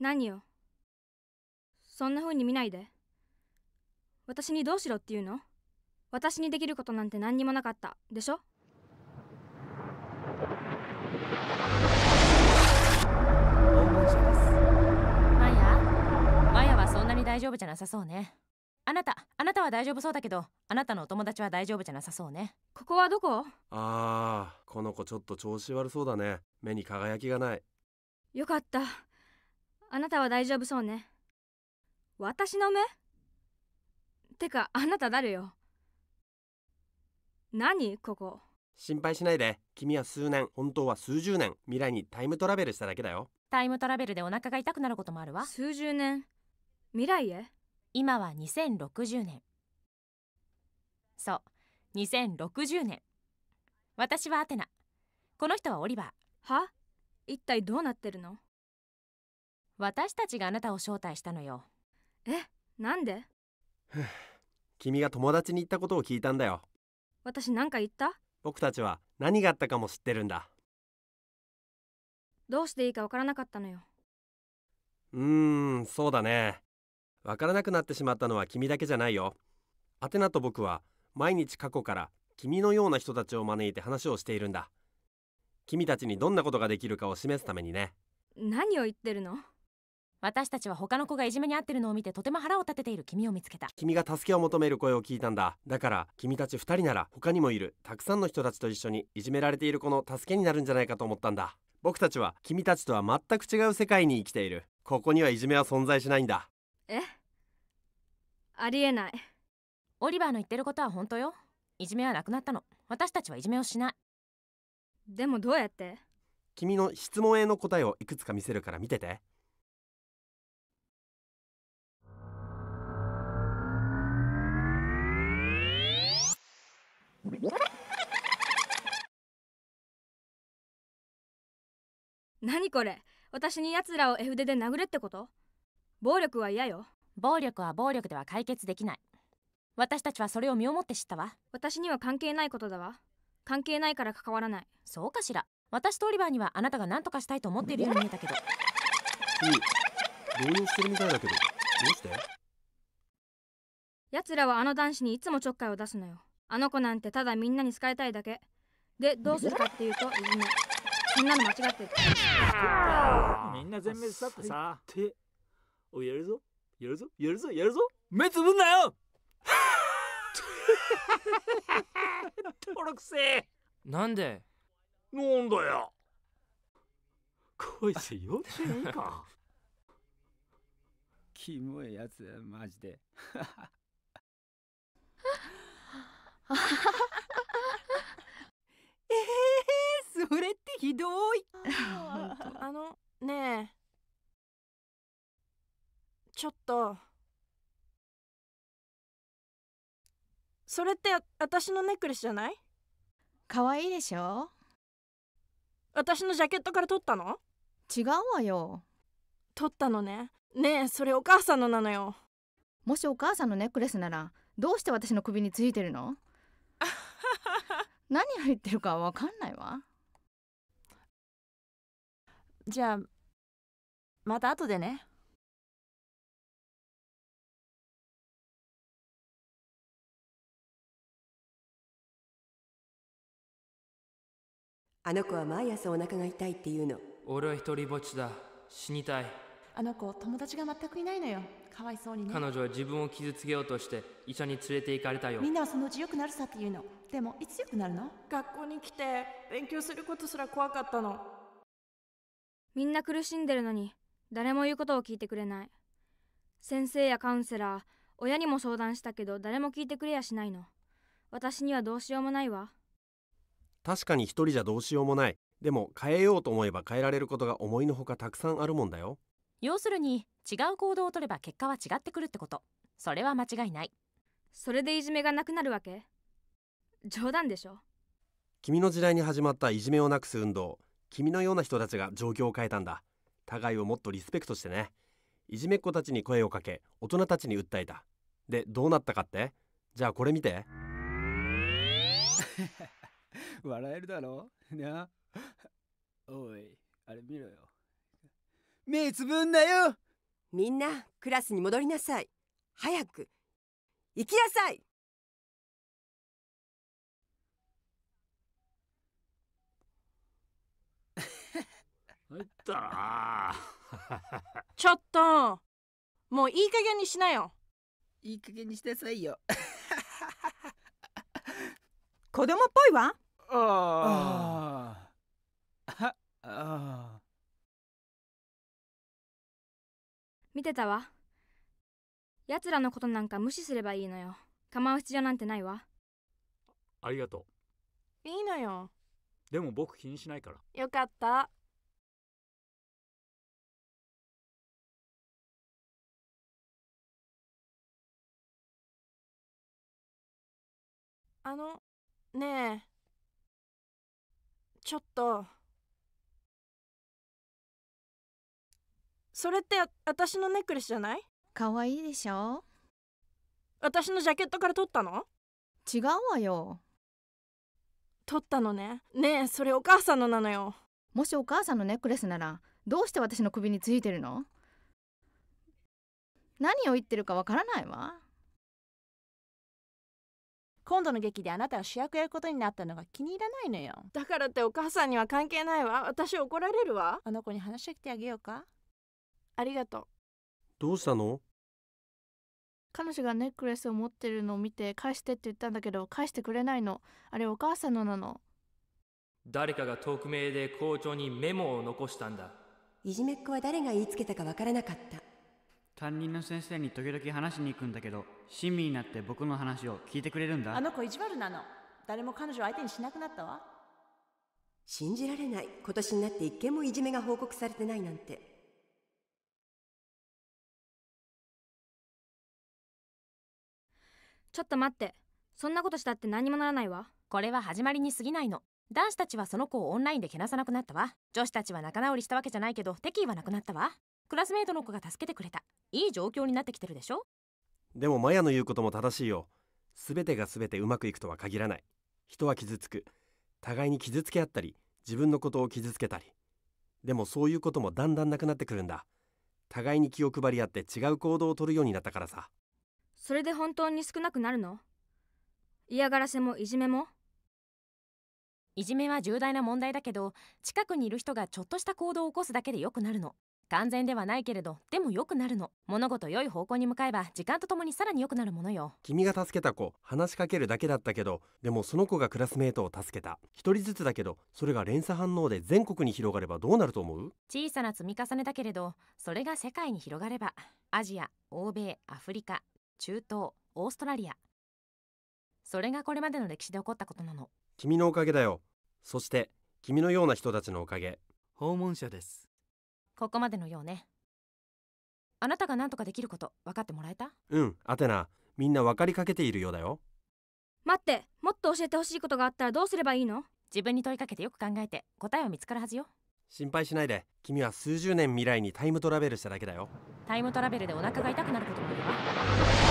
何よそんな風に見ないで。私にどうしろっていうの？私にできることなんて何にもなかった。でしょ？訪問者です。マヤ？マヤはそんなに大丈夫じゃなさそうね。あなたあなたは大丈夫そうだけどあなたのお友達は大丈夫じゃなさそうね。ここはどこ？あーこの子ちょっと調子悪そうだね。目に輝きがない。よかったあなたは大丈夫そうね。私の目？てかあなた誰よ？何？ここ。心配しないで。君は数年本当は数十年未来にタイムトラベルしただけだよ。タイムトラベルでお腹が痛くなることもあるわ。数十年。未来へ？今は2060年。そう2060年。私はアテナ。この人はオリバー。は？一体どうなってるの？私たちがあなたを招待したのよ。えなんで？君が友達に言ったことを聞いたんだよ。私なんか言った？僕たちは何があったかも知ってるんだ。どうしていいかわからなかったのよ。うーんそうだね。わからなくなってしまったのは君だけじゃないよ。アテナと僕は毎日過去から君のような人たちを招いて話をしているんだ。君たちにどんなことができるかを示すためにね。何を言ってるの？私たちは他の子がいじめに遭ってるのを見てとても腹を立てている君を見つけた。君が助けを求める声を聞いたんだ。だから君たち2人なら他にもいる。たくさんの人たちと一緒にいじめられている子の助けになるんじゃないかと思ったんだ。僕たちは君たちとは全く違う世界に生きている。ここにはいじめは存在しないんだ。え？ありえない。オリバーの言ってることは本当よ。いじめはなくなったの。私たちはいじめをしない。でもどうやって？君の質問への答えをいくつか見せるから見てて何これ？私に奴らを絵筆で殴れってこと？暴力は嫌よ。暴力は暴力では解決できない。私たちはそれを身をもって知ったわ。私には関係ないことだわ。関係ないから関わらない。そうかしら？私とオリバーにはあなたが何とかしたいと思っているように見えたけど。君動揺してるみたいだけど。どうして？奴らはあの男子にいつもちょっかいを出すのよあの子なんてただみんなに好かれたいだけ。でどうするかっていうとい。じめ。そんなの間違ってる。みんな全滅だってさ。ておやるぞ。やるぞ。やるぞ。やるぞ。目つぶんなよ。登録せなんで？なんだよ。こいつ幼稚園か。キモいやつマジでえー、それってひどい。あのねえ。ちょっと。それって私のネックレスじゃない？可愛いでしょ？私のジャケットから撮ったの？違うわよ。撮ったのね。ねえそれお母さんのなのよ。もしお母さんのネックレスならどうして私の首についてるの？何を言ってるかわかんないわ。じゃあまた後でね。あの子は毎朝お腹が痛いって言うの。俺は一人ぼっちだ。死にたいあの子友達が全くいないのよ。かわいそうにね。彼女は自分を傷つけようとして医者に連れて行かれたよ。みんなはそのうち良くなるさって言うの。でもいつ良くなるの？学校に来て勉強することすら怖かったの。みんな苦しんでるのに誰も言うことを聞いてくれない。先生やカウンセラー親にも相談したけど誰も聞いてくれやしないの。私にはどうしようもないわ。確かに一人じゃどうしようもない。でも変えようと思えば変えられることが思いのほかたくさんあるもんだよ要するに違う行動をとれば結果は違ってくるってこと。それは間違いない。それでいじめがなくなるわけ？冗談でしょ？君の時代に始まったいじめをなくす運動。君のような人たちが状況を変えたんだ。互いをもっとリスペクトしてね。いじめっ子たちに声をかけ大人たちに訴えた。でどうなったかって？じゃあこれ見て。笑えるだろ？な？おいあれ見ろよ目つぶんなよ。みんなクラスに戻りなさい。早く。行きなさい。入ったな。ちょっともういい加減にしなよ。いい加減にしてさいよ。子供っぽいわ。あああ見てたわ。奴らのことなんか無視すればいいのよ。構う必要なんてないわ。ありがといいのよ。うでも僕気にしないから。よかった。あのねえ。ちょっとそれってあ私のネックレスじゃない？可愛いでしょ？私のジャケットから取ったの？違うわよ。取ったのね。ねえそれお母さんのなのよ。もしお母さんのネックレスならどうして私の首についてるの？何を言ってるかわからないわ。今度の劇であなたが主役やることになったのが気に入らないのよ。だからってお母さんには関係ないわ。私怒られるわ。あの子に話してきてあげようか？ありがとう。どうしたの？彼女がネックレスを持ってるのを見て返してって言ったんだけど返してくれないの。あれお母さんのなの。誰かが匿名で校長にメモを残したんだ。いじめっ子は誰が言いつけたかわからなかった。担任の先生に時々話しに行くんだけど親身になって僕の話を聞いてくれるんだ。あの子意地悪なの。誰も彼女を相手にしなくなったわ。信じられない。今年になって一件もいじめが報告されてないなんてちょっと待って。そんなことしたって何にもならないわ。これは始まりに過ぎないの。男子たちはその子をオンラインでけなさなくなったわ。女子たちは仲直りしたわけじゃないけど敵意はなくなったわ。クラスメートの子が助けてくれた。いい状況になってきてるでしょ？でもマヤの言うことも正しいよ。全てが全てうまくいくとは限らない。人は傷つく。互いに傷つけ合ったり自分のことを傷つけたり。でもそういうこともだんだんなくなってくるんだ。互いに気を配り合って違う行動をとるようになったからさそれで本当に少なくなるの？嫌がらせもいじめも？いじめは重大な問題だけど近くにいる人がちょっとした行動を起こすだけで良くなるの。完全ではないけれどでも良くなるの。物事良い方向に向かえば時間とともにさらに良くなるものよ。君が助けた子話しかけるだけだったけどでもその子がクラスメートを助けた。一人ずつだけどそれが連鎖反応で全国に広がればどうなると思う？小さな積み重ねだけれどそれが世界に広がればアジア欧米アフリカ中東オーストラリア。それがこれまでの歴史で起こったことなの。君のおかげだよ。そして君のような人たちのおかげ。訪問者です。ここまでのようね。あなたが何とかできること分かってもらえた？うんアテナ。みんな分かりかけているようだよ。待ってもっと教えてほしいことがあったらどうすればいいの？自分に問いかけてよく考えて答えは見つかるはずよ。心配しないで。君は数十年未来にタイムトラベルしただけだよ。タイムトラベルでお腹が痛くなることもあるわ